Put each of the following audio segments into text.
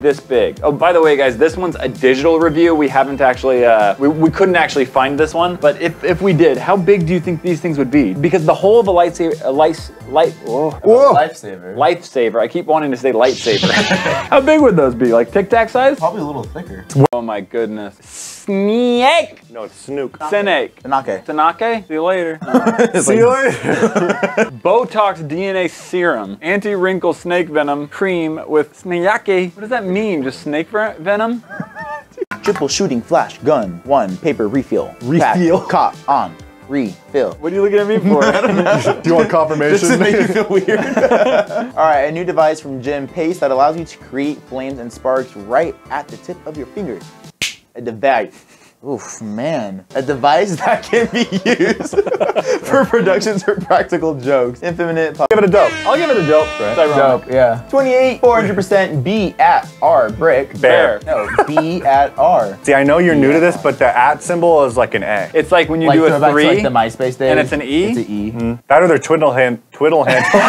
this big. Oh, by the way, guys, this one's a digital review. We haven't actually, uh, we, we couldn't actually find this one. But if, if we did, how big do you think these things would be? Because the whole of a lightsaber, a light, light, whoa, Whoa. Lifesaver. lifesaver. I keep wanting to say lightsaber. how big would those be? Like Tic Tac size? Probably a little thicker. Oh my goodness. Snake. No, it's Snook. Snake. Tanake. Tanake. See you later. See you later. Botox DNA serum, anti-wrinkle snake venom cream with snayake. What does that mean? Just snake venom? Triple shooting flash gun. One paper refill. Refill? Pack, cop on. Refill. What are you looking at me for? I don't know. Do you want confirmation? Does it make you feel weird? All right, a new device from Jim Pace that allows you to create flames and sparks right at the tip of your finger. A device. Oof, man. A device that can be used for productions or practical jokes. Infinite. Give it a dope. I'll give it a dope. It's ironic. yeah. 28, 400% B at R brick. Bear. No, B at R. See, I know you're new to this, but the at symbol is like an A. It's like when you Like do a throwback three. like the MySpace days. and it's an E? It's an E. Mm-hmm. That or their twiddle hand, twiddle handle.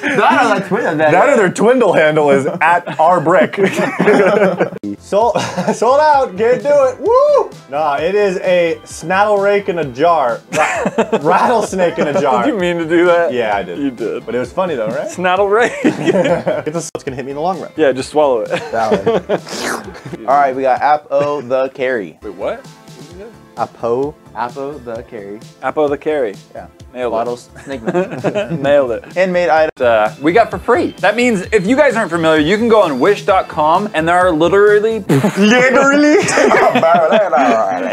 That or that Twitter. that or their twindle handle is at our brick. sold, sold out. Can't do it. Woo! Nah, it is a snaddle rake in a jar. Rattlesnake in a jar. Did you mean to do that? Yeah, I did. You did. But it was funny though, right? Snaddle ray. It's, a, it's gonna hit me in the long run. yeah, just swallow it. Valid. All right, we got Apo the carry. Wait, what? Apo. Apo the carry. Apo the carry. Yeah. Nailed Bottles. Snake man. it. Nailed it. Handmade item. Uh, we got for free. That means if you guys aren't familiar, you can go on wish.com and there are literally Literally.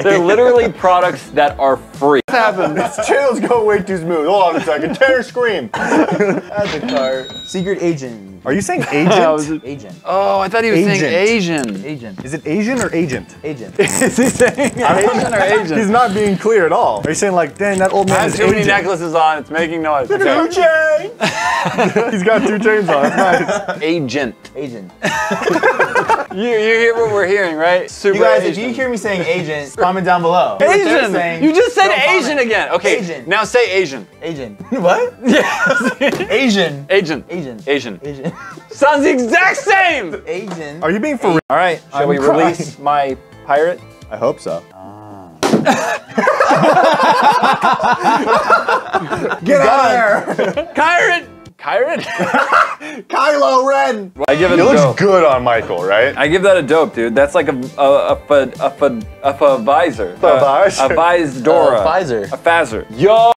they're literally products that are free. What happened? This channel's going way too smooth. Hold on a second. Tanner scream. That's a card. Secret agent. Are you saying agent? Agent. Oh, I thought he was saying Agent. Asian. Agent. Is it Asian or agent? Agent. Is he saying Asian or agent? He's not being clear at all. Are you saying like, dang, that old man has too many necklaces on. It's making noise. Two Okay. chains. He's got two chains on. That's nice. Agent. Agent. You, you hear what we're hearing, right? Super You guys, if you hear me saying agent, comment down below. What they're Asian. saying, you just said don't Asian comment. again. Okay. Asian. Now say Asian. Agent. What? Yes. Asian. Agent. Agent. Asian. Asian. Sounds the exact same. Agent. Are you being for real? All right. Shall I'm we crying. release my pirate? I hope so. Get out of there! Pirate. Pirate. Kylo Ren! I give it It a looks dope. good on Michael, right? I give that a dope, dude. That's like a a a fa- a fa- a visor. A visor. A visor. Uh, Pfizer. A phaser. Yo.